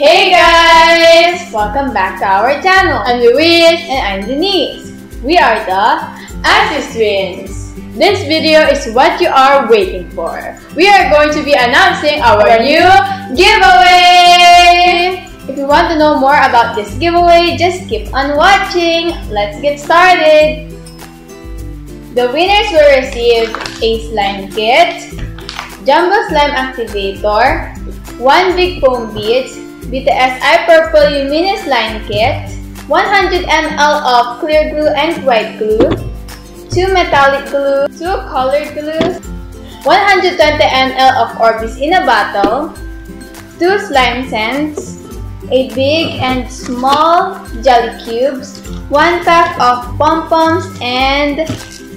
Hey guys! Welcome back to our channel. I'm Luis and I'm Denise. We are the Asus Twins. This video is what you are waiting for. We are going to be announcing our new giveaway! If you want to know more about this giveaway, just keep on watching. Let's get started! The winners will receive a slime kit, Jumbo Slime Activator, one big foam beads, BTS Eye Purple Luminous Line Kit, 100 ml of clear glue and white glue, 2 metallic glue, 2 colored glue, 120 ml of Orbis in a bottle, 2 slime scents, a big and small jelly cubes, 1 pack of pom-poms, and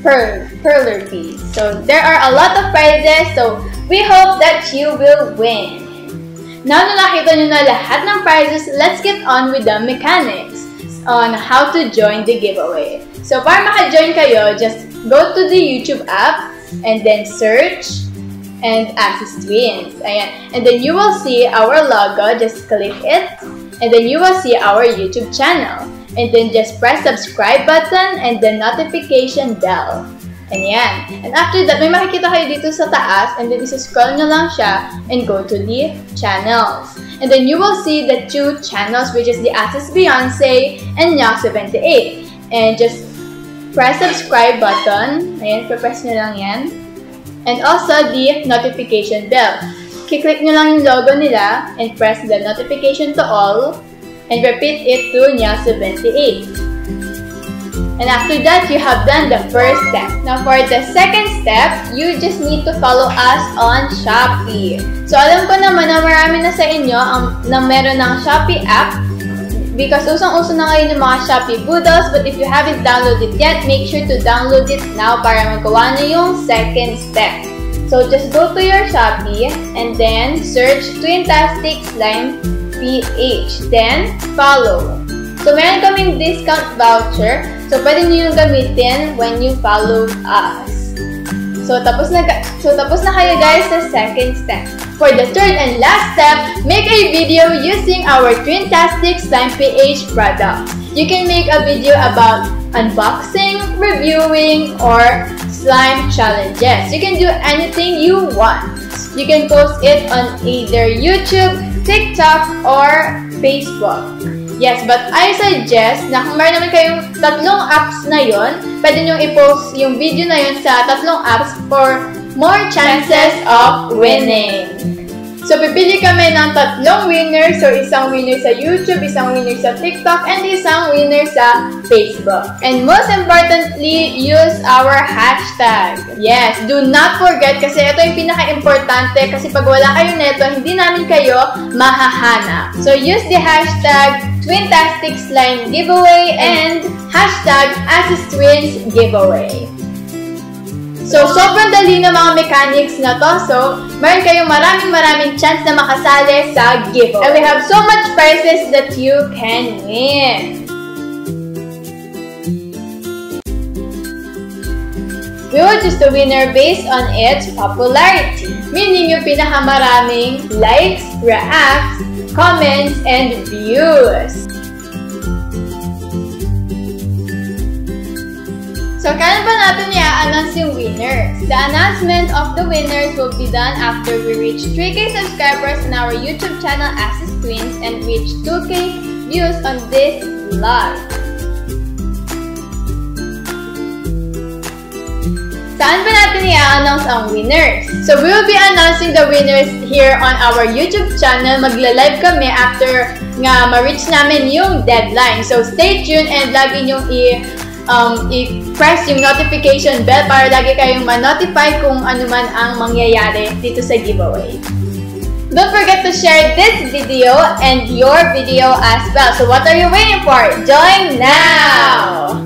pearl, perler beads. So there are a lot of prizes, so we hope that you will win. Now na nakita nyo na lahat ng prizes, let's get on with the mechanics on how to join the giveaway. So para maka-join kayo, just go to the YouTube app and then search and Access Twins. Ayan. And then you will see our logo, just click it. And then you will see our YouTube channel. And then just press subscribe button and the notification bell. And after that, may makikita kayo dito sa taas and then isa-scroll nyo lang siya and go to the channels. And then you will see the two channels which is the Access Beyonce and Nyak78. And just press subscribe button. Ayan, press nyo lang yan. And also the notification bell. Kiklik nyo lang yung logo nila and press the notification to all and repeat it to Nyak78. And after that, you have done the first step. Now for the second step, you just need to follow us on Shopee. So alam ko naman na marami na sa inyo ang, na meron ng Shopee app because usang-uso na ngayon ng mga Shopee Boodles but if you haven't downloaded it yet, make sure to download it now para magawa na yung second step. So just go to your Shopee and then search Twintastic Slime PH. Then follow. So, meron kaming discount voucher. So, pwede nyo yung gamitin when you follow us. So, tapos na, so, tapos na kayo guys sa second step. For the third and last step, make a video using our Twintastic Slime PH product. You can make a video about unboxing, reviewing, or slime challenges. You can do anything you want. You can post it on either YouTube, TikTok, or Facebook. Yes, but I suggest na kung meron naman kayong tatlong apps na yon, pwede nyo i-post yung video na yon sa tatlong apps for more chances of winning. So, pipili kami ng tatlong winners. So, isang winner sa YouTube, isang winner sa TikTok, and isang winner sa Facebook. And most importantly, use our hashtag. Yes, do not forget kasi ito yung pinaka-importante kasi pag wala kayo neto, hindi namin kayo mahahanap. So, use the hashtag Twintastic Slime Giveaway and hashtag Asus Twins Giveaway. So, sobrang dali na mga mechanics na to. So, meron kayong maraming maraming chance na makasali sa giveaway. And we have so much prizes that you can win. We will choose the winner based on its popularity. Meaning yung pinakamaraming likes, reacts, comments, and views. So, kailan ba natin i-announce yung winners? The announcement of the winners will be done after we reach 3K subscribers on our YouTube channel Asus Twins and reach 2K views on this vlog. Saan ba natin i-announce ang winners? So, we will be announcing the winners here on our YouTube channel. Magla-live kami after nga ma-reach namin yung deadline. So, stay tuned and lagi nyong i- um, i-press yung notification bell para lagi kayong ma-notify kung ano man ang mangyayari dito sa giveaway. Don't forget to share this video and your video as well. So what are you waiting for? Join now!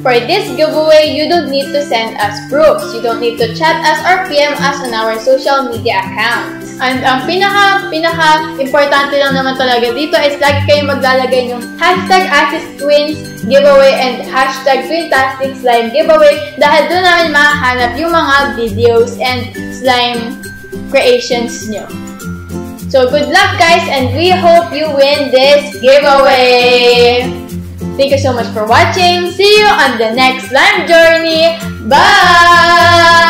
For this giveaway, you don't need to send us proofs. You don't need to chat us or PM us on our social media accounts. And ang pinaka, pinaka importante lang naman talaga dito is lagi kayo maglalagay yung hashtag Twins giveaway and hashtag Twintastic Slime giveaway dahil doon namin mahanap yung mga videos and slime creations nyo. So good luck guys and we hope you win this giveaway! Thank you so much for watching. See you on the next slime journey. Bye!